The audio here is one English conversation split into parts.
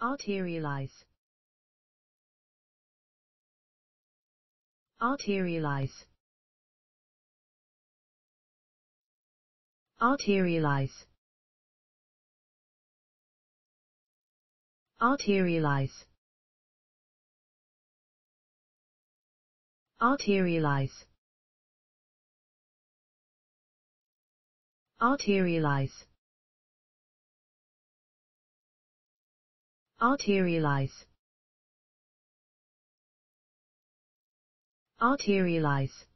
arterialize. Arterialize. Arterialize. Arterialize. Arterialize. Arterialize arterialize. Arterialize.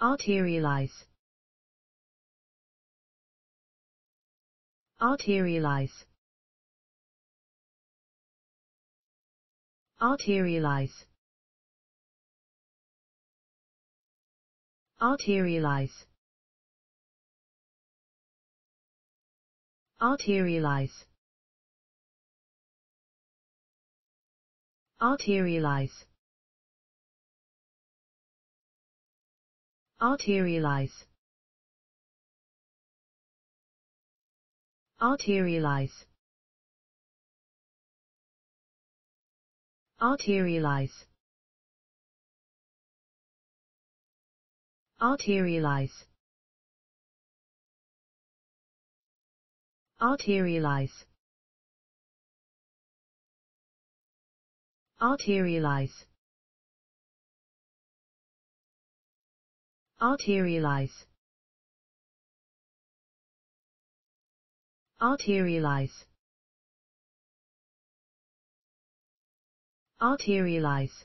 Arterialize. Arterialize. Arterialize. Arterialize arterialize. Arterialize. Arterialize. Arterialize. Arterialize. Arterialize arterialize. Arterialize. Arterialize. Arterialize. Arterialize.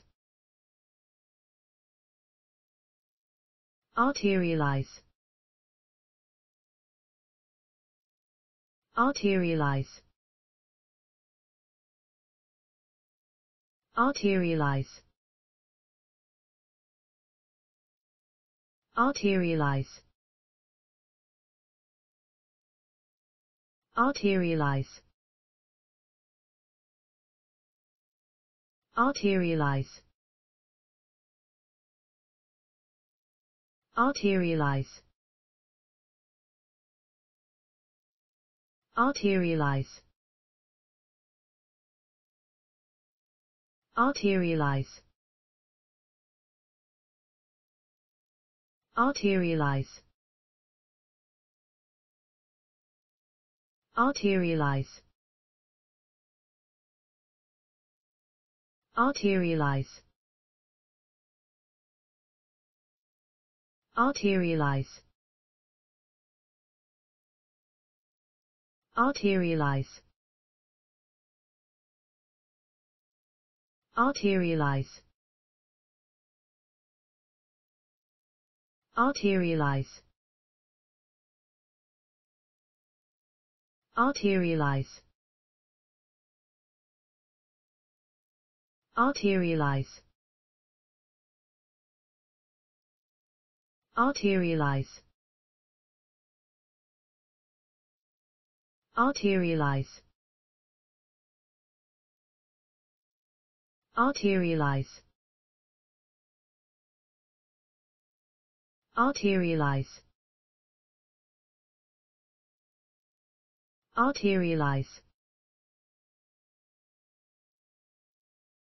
Arterialize arterialize. Arterialize. Arterialize. Arterialize. Arterialize. Arterialize arterialize. Arterialize. Arterialize. Arterialize. Arterialize. Arterialize arterialize. Arterialize. Arterialize. Arterialize. Arterialize. Arterialize arterialize. Arterialize. Arterialize. Arterialize